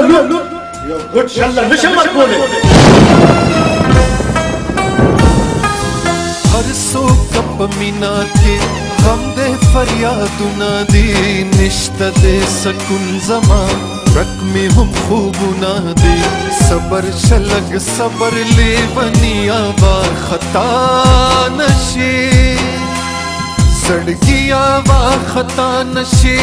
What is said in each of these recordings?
نه لو یو ګډ شل نه شم ورکولې هر سو کپ مینا کې غم دې فریادونه دي نشته دې سکون زما رک میں ہم خوب نہ دے صبر شلگ صبر لے بنی آوار خطا نشے زڑگی آوار خطا نشے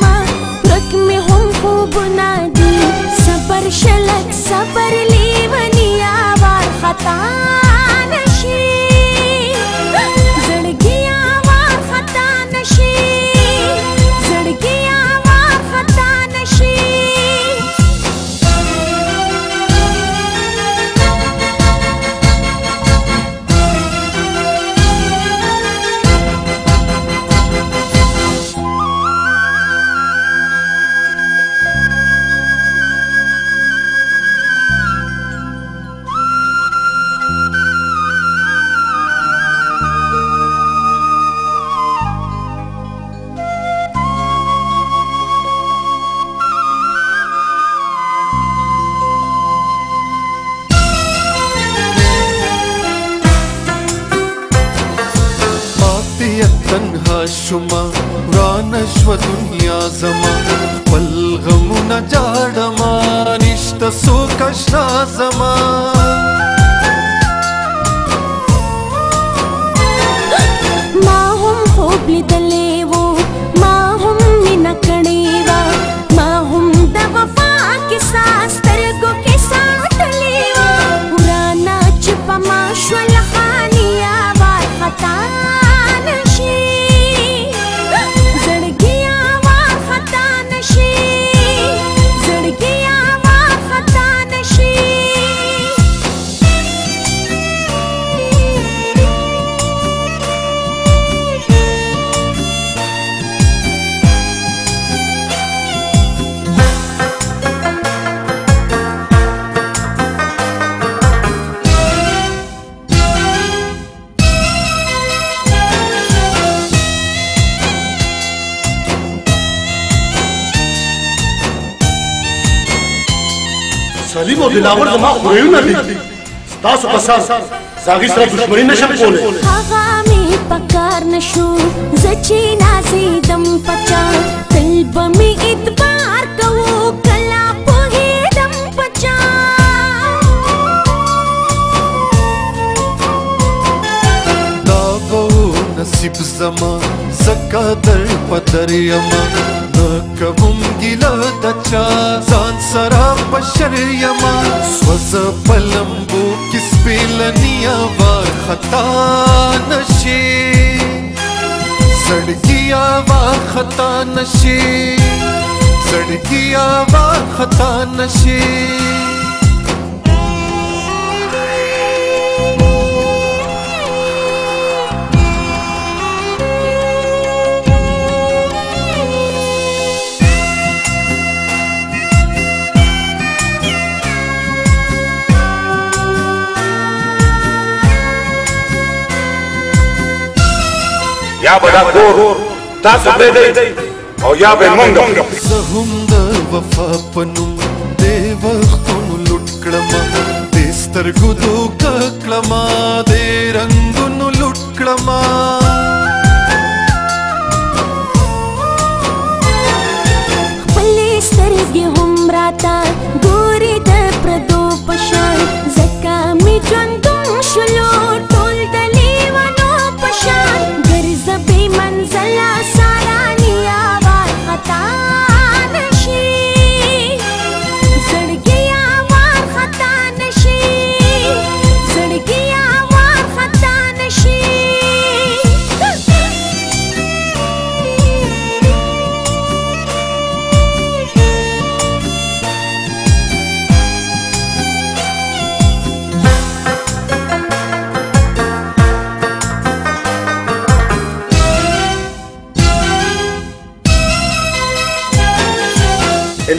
सङ्घाश्रुमा पुराणश्वसुन्यासमा पल्लमुनजाढमारिष्टसोकशासमा سلیم او دلاور زما خوریونه دي تاسو په سر زاغي سره دښمنی نشم کولای هغه می پکار نشو زچی نازي دم پچا قلب می اتبار کو کلا په دم پچا دا وو نصیب زما زکا در پدریما کوم ګیله د چا ځان سره بشر یما سوز پلمبو کس پیلنیا و خطا نشي زړګیا و خطا نشي زړګیا و خطا نشي یا به دا کور تاسو پرېږدئ او یا به یې موږ پرېږدو زه هم د وفا په نوم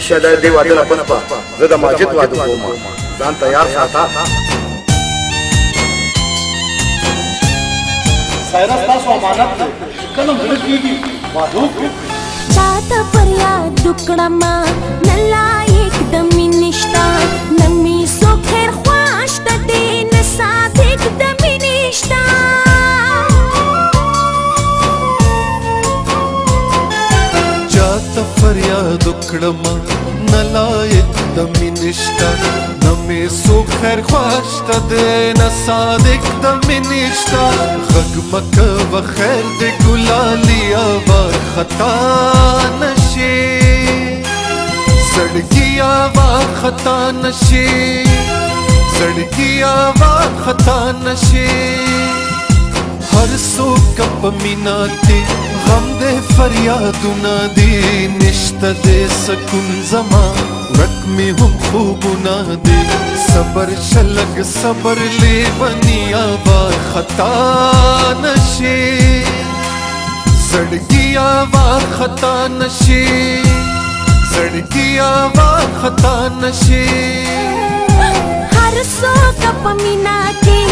شیشه ده دی واده نه پس په زه د ماجد واده کوم ځان تیار ساته سایرس تاسو امانت کله مړ کیږي واده کو تا ته پریا دکړه ما نلا نلایق د مینشته نه مې څوک خیر خواشته دی نه صادق د مینشته غږ مکه به خیر د ګلالیا وار خطا نشي زړګیا وار خطا نشي زړګیا وار خطا نشي هر څوک په مینا دی غم دې فریادونه دي نشته دې سکون زما ورک می هم خوبونه دي صبر شلګ صبر لې بنیا وا خطا نشي زړګیا وا خطا نشي زړګیا وا خطا نشي هر څوک په مینا کې